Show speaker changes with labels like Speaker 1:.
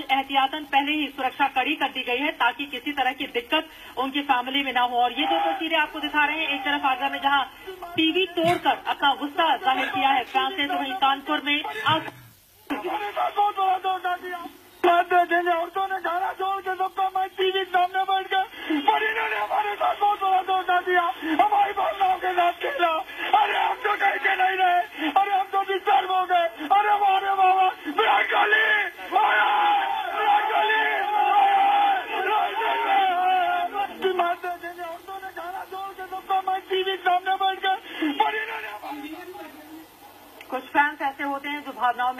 Speaker 1: एहतियातन पहले ही सुरक्षा कड़ी कर दी गई है ताकि किसी तरह की दिक्कत उनकी फैमिली में ना हो। और ये दो तस्वीरें आपको दिखा रहे हैं, एक तरफ़ आगरा में जहाँ टीवी तोड़कर अपना गुस्सा ज़ाहिर किया है फ्रांस ने तो वहीं कानपुर में। आज
Speaker 2: औरतों ने खाना छोड़ के सबका मैं टीवी सामने बैठ इन्होंने हमारे साथ बहुत बड़ा धोखा दिया हमारी भावनाओं के साथ खेला अरे हम तो कहीं के नहीं रहे अरे हम तो डिस्टर्ब हो गए अरे हमारे बाबा विराट कोहली आया! विराट कोहली आया! विराट कोहली! बात देखेंगे औरतों ने खाना छोड़ के टीवी के सामने बैठ हमारी
Speaker 1: कुछ फैंस ऐसे होते हैं जो भावनाओं में